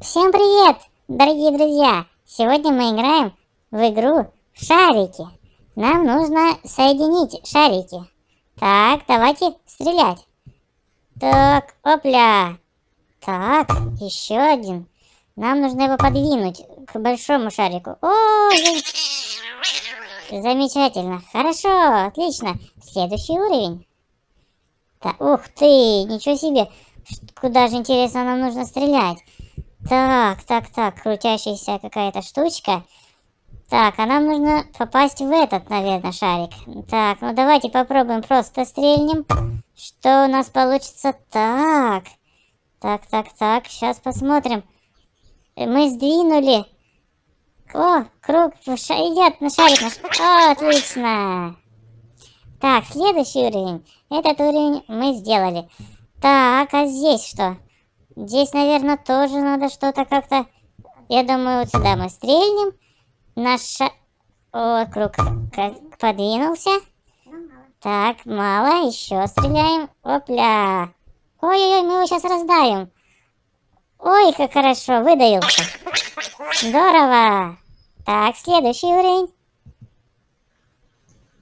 Всем привет, дорогие друзья! Сегодня мы играем в игру шарики. Нам нужно соединить шарики. Так, давайте стрелять. Так, опля. Так, еще один. Нам нужно его подвинуть к большому шарику. О, замечательно. Хорошо, отлично. Следующий уровень. Так, ух ты, ничего себе. Куда же, интересно, нам нужно стрелять? Так, так, так, крутящаяся какая-то штучка. Так, а нам нужно попасть в этот, наверное, шарик. Так, ну давайте попробуем просто стрельнем. Что у нас получится? Так, так, так, так, сейчас посмотрим. Мы сдвинули. О, круг идет на шарик. О, отлично. Так, следующий уровень. Этот уровень мы сделали. Так, а здесь что? Здесь, наверное, тоже надо что-то как-то... Я думаю, вот сюда мы стрельнем. Наш О, круг подвинулся. Так, мало. Еще стреляем. Опля. Ой-ой-ой, мы его сейчас раздавим. Ой, как хорошо, выдавился. Здорово. Так, следующий уровень.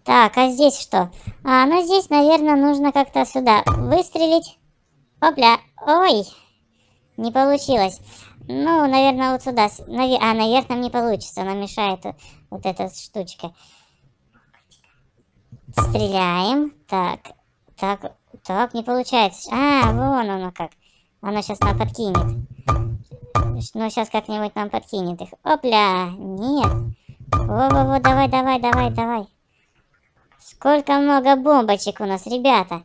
Так, а здесь что? А, ну здесь, наверное, нужно как-то сюда выстрелить. Опля. Ой. Не получилось. Ну, наверное, вот сюда. А, наверх нам не получится. Нам мешает вот эта штучка. Стреляем. Так. Так. Так, не получается. А, вон оно как. Оно сейчас нам подкинет. Ну, сейчас как-нибудь нам подкинет их. Опля! Нет. Во-во-во, давай, давай, давай, давай. Сколько много бомбочек у нас, ребята.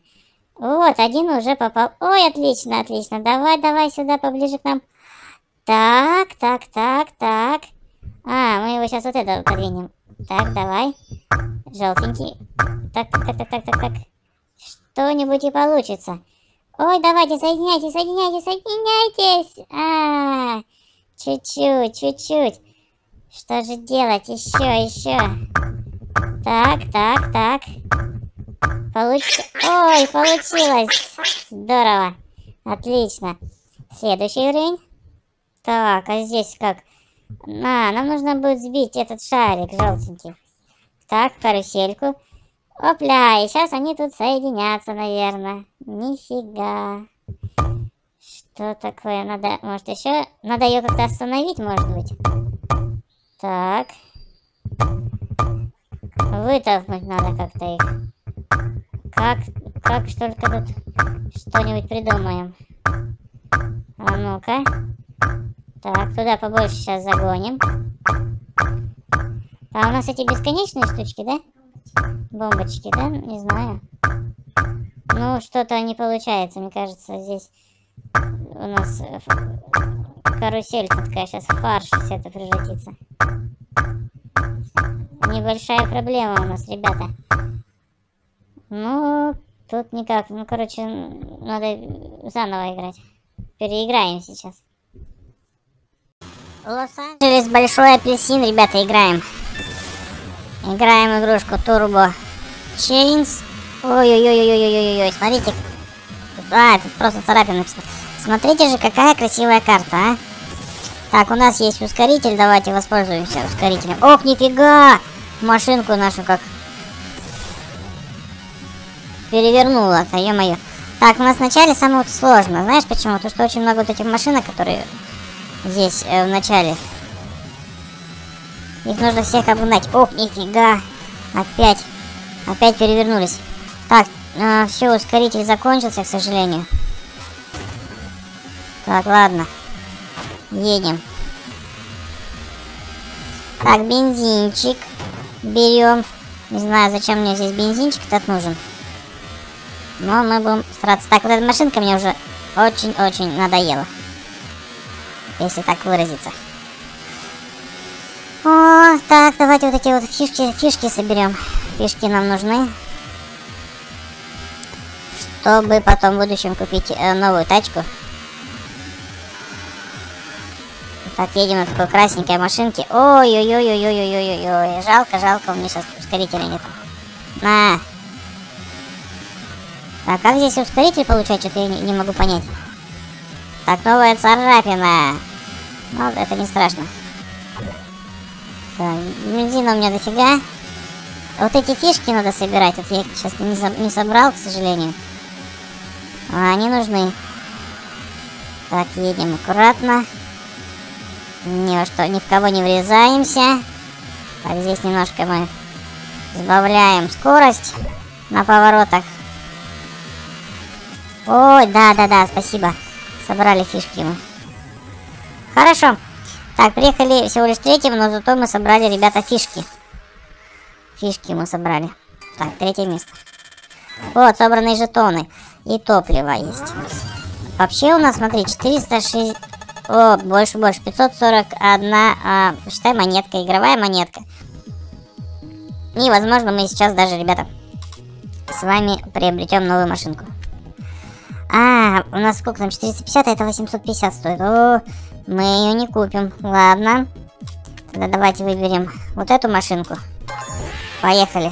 Вот, один уже попал. Ой, отлично, отлично. Давай, давай сюда поближе к нам. Так, так, так, так. А, мы его сейчас вот это подвинем. Так, давай. Желтенький. Так, так, так, так, так, так. Что-нибудь и получится. Ой, давайте, соединяйтесь, соединяйтесь, соединяйтесь. А, чуть-чуть, чуть-чуть. Что же делать? Еще, еще. Так, так, так. Получ... Ой, получилось! Здорово! Отлично! Следующий уровень. Так, а здесь как? А, нам нужно будет сбить этот шарик желтенький. Так, карусельку. Опля, и сейчас они тут соединятся, наверное. Нифига. Что такое? Надо, может, еще... Надо ее как-то остановить, может быть. Так. Вытолкнуть надо как-то их. Как, как ж только тут что-нибудь придумаем. А ну-ка. Так, туда побольше сейчас загоним. А у нас эти бесконечные штучки, да? Бомбочки, да? Не знаю. Ну, что-то не получается, мне кажется, здесь у нас карусель такая сейчас в фарш все это превратится. Небольшая проблема у нас, ребята. Ну, тут никак. Ну, короче, надо заново играть. Переиграем сейчас. Лос-Анджелес Большой Апельсин, ребята, играем. Играем игрушку Turbo Chains. Ой-ой-ой-ой-ой-ой-ой, смотрите. А, это просто царапина. Смотрите же, какая красивая карта, а. Так, у нас есть ускоритель, давайте воспользуемся ускорителем. Ох, нифига! Машинку нашу как перевернула-то, ё-моё. Так, у нас вначале самое сложно. Знаешь почему? Потому что очень много вот этих машинок, которые здесь э, в начале. Их нужно всех обгнать. Ох, нифига. Опять. Опять перевернулись. Так, э, все, ускоритель закончился, к сожалению. Так, ладно. Едем. Так, бензинчик. Берем. Не знаю, зачем мне здесь бензинчик этот нужен. Но мы будем стараться. Так, вот эта машинка мне уже очень-очень надоела. Если так выразиться. О, так, давайте вот эти вот фишки, фишки соберем. Фишки нам нужны. Чтобы потом в будущем купить э, новую тачку. Так, едем на такой красненькой машинке. Ой-ой-ой-ой-ой-ой-ой-ой. Жалко, жалко, у меня сейчас ускорителя нет. На, а как здесь ускоритель получать, что-то я не, не могу понять. Так, новая царапина. Но это не страшно. Так, бензина у меня дофига. Вот эти фишки надо собирать. Вот я их сейчас не, не собрал, к сожалению. А они нужны. Так, едем аккуратно. Ни во что, ни в кого не врезаемся. Так, здесь немножко мы сбавляем скорость на поворотах. Ой, да-да-да, спасибо. Собрали фишки мы. Хорошо. Так, приехали всего лишь третьим, но зато мы собрали, ребята, фишки. Фишки мы собрали. Так, третье место. Вот, собранные жетоны. И топливо есть. Вообще у нас, смотри, 406... О, больше, больше. 541, а, считай, монетка. Игровая монетка. И, возможно, мы сейчас даже, ребята, с вами приобретем новую машинку. А, у нас сколько там? 450, а это 850 стоит. О, мы ее не купим. Ладно. Тогда давайте выберем вот эту машинку. Поехали.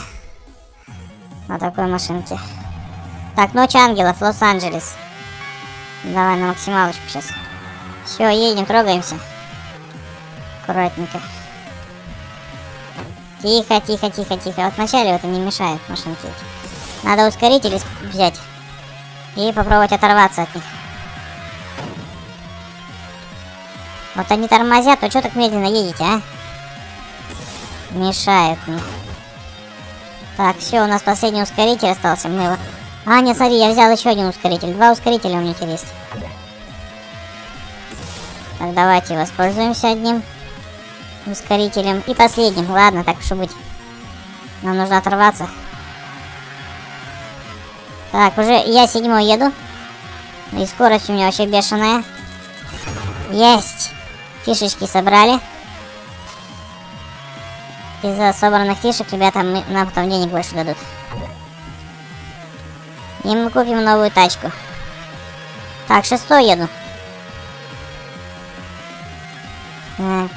На такой машинке. Так, Ночь Ангелов, Лос-Анджелес. Давай на максималочку сейчас. Все, едем, трогаемся. Аккуратненько. Тихо, тихо, тихо, тихо. Вот вначале это не мешает машинке. Надо ускоритель взять. И попробовать оторваться от них. Вот они тормозят, то что так медленно едете, а? Мешают мне. Так, все, у нас последний ускоритель остался. Мы его... А, нет, смотри, я взял еще один ускоритель. Два ускорителя у меня теперь есть. Так, давайте воспользуемся одним ускорителем. И последним. Ладно, так уж и быть. Нам нужно оторваться. Так, уже я седьмой еду. И скорость у меня вообще бешеная. Есть! Фишечки собрали. Из-за собранных фишек, ребята, мы, нам потом денег больше дадут. И мы купим новую тачку. Так, шестой еду. Так.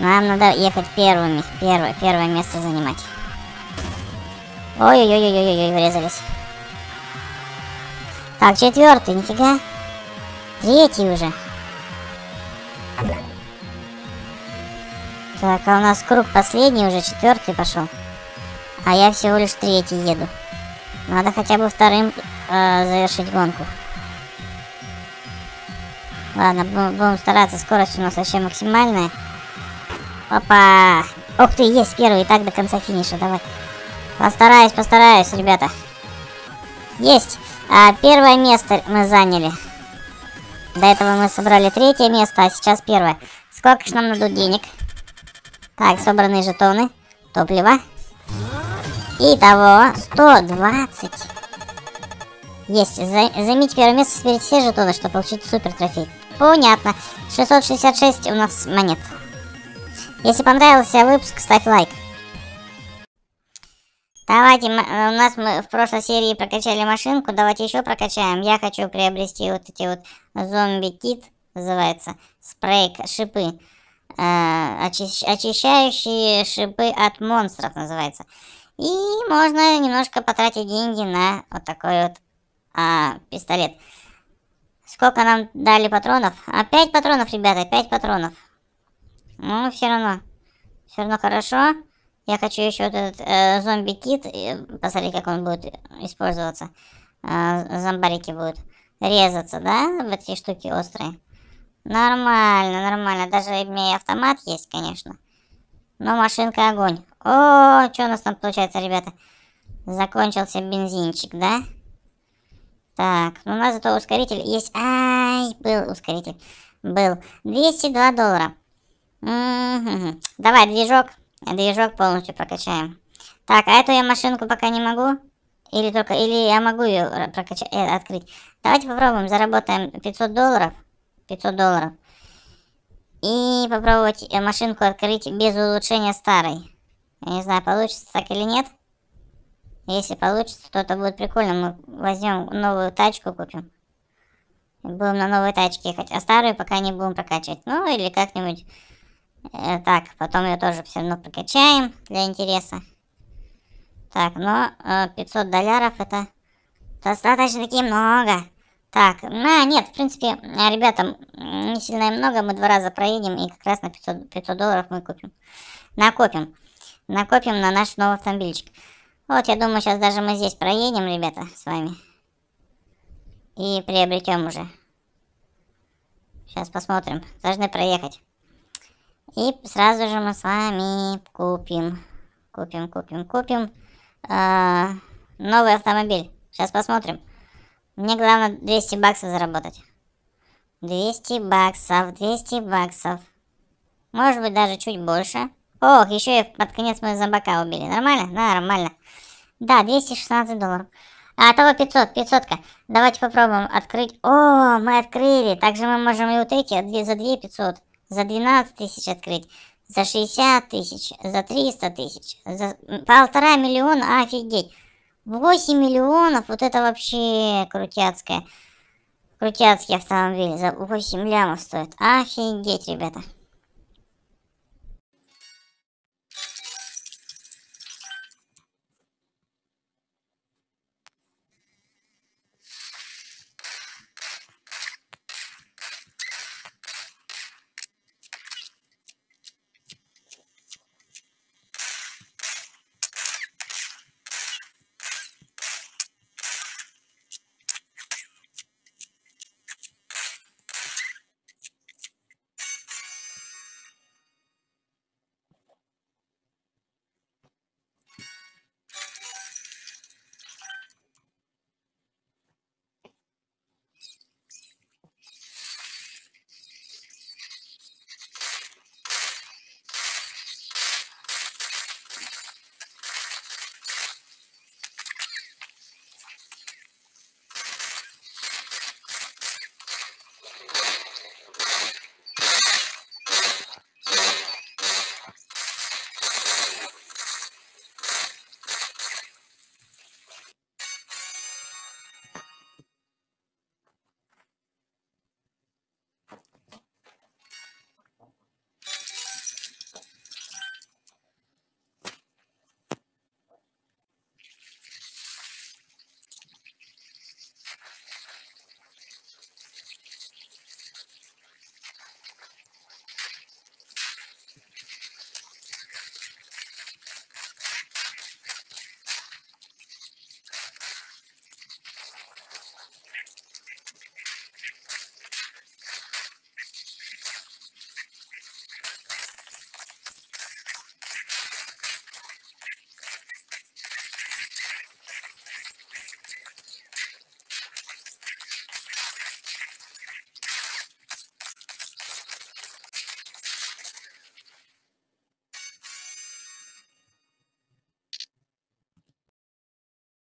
Нам надо ехать первыми. Первое, первое место занимать. Ой-ой-ой-ой-ой, врезались. Так, четвертый, нифига. Третий уже. Так, а у нас круг последний, уже четвертый пошел. А я всего лишь третий еду. Надо хотя бы вторым э, завершить гонку. Ладно, будем стараться. Скорость у нас вообще максимальная. Опа! Ух ты, есть первый. И так до конца финиша. Давай. Постараюсь, постараюсь, ребята. Есть! А, первое место мы заняли. До этого мы собрали третье место, а сейчас первое. Сколько же нам дадут денег? Так, собранные жетоны. Топливо. Итого 120. Есть. За, займите первое место, соберите все жетоны, чтобы получить супер трофей. Понятно. 666 у нас монет. Если понравился выпуск, ставь лайк. Давайте, мы, у нас мы в прошлой серии прокачали машинку, давайте еще прокачаем. Я хочу приобрести вот эти вот зомби-кит, называется, спрей, шипы. Э, очищ, очищающие шипы от монстров, называется. И можно немножко потратить деньги на вот такой вот а, пистолет. Сколько нам дали патронов? А 5 патронов, ребята, 5 патронов. Ну, все равно. Все равно хорошо. Я хочу еще вот этот э, зомби-кит. Посмотри, как он будет использоваться. Э, зомбарики будут резаться, да? В эти штуки острые. Нормально, нормально. Даже у меня и автомат есть, конечно. Но машинка огонь. О, что у нас там получается, ребята? Закончился бензинчик, да? Так, ну у нас зато ускоритель есть. Ай, был ускоритель. Был. 202 доллара. Угу. Давай, движок. Движок полностью прокачаем. Так, а эту я машинку пока не могу. Или только, или я могу ее прокачать, э, открыть. Давайте попробуем, заработаем 500 долларов. 500 долларов. И попробовать э, машинку открыть без улучшения старой. Я не знаю, получится так или нет. Если получится, то это будет прикольно. Мы возьмем новую тачку, купим. Будем на новой тачке ехать. А старую пока не будем прокачивать. Ну, или как-нибудь Э, так, потом ее тоже все равно прокачаем для интереса. Так, но э, 500 долларов это достаточно-таки много. Так, на, нет, в принципе, ребята, не сильно много, мы два раза проедем, и как раз на 500, 500 долларов мы купим. Накопим. Накопим на наш новый автомобильчик. Вот, я думаю, сейчас даже мы здесь проедем, ребята, с вами. И приобретем уже. Сейчас посмотрим. Должны проехать. И сразу же мы с вами купим. Купим, купим, купим. Э, новый автомобиль. Сейчас посмотрим. Мне главное 200 баксов заработать. 200 баксов, 200 баксов. Может быть даже чуть больше. Ох, еще и под конец мы зомбака убили. Нормально? Нормально. Да, 216 долларов. А того 500, 500 -ка. Давайте попробуем открыть. О, мы открыли. Также мы можем и эти за 2 500, за 12 тысяч открыть, за 60 тысяч, за 300 тысяч, за полтора миллиона, офигеть. 8 миллионов, вот это вообще крутяцкое. Крутяцкий автомобиль за 8 лямов стоит. Офигеть, ребята.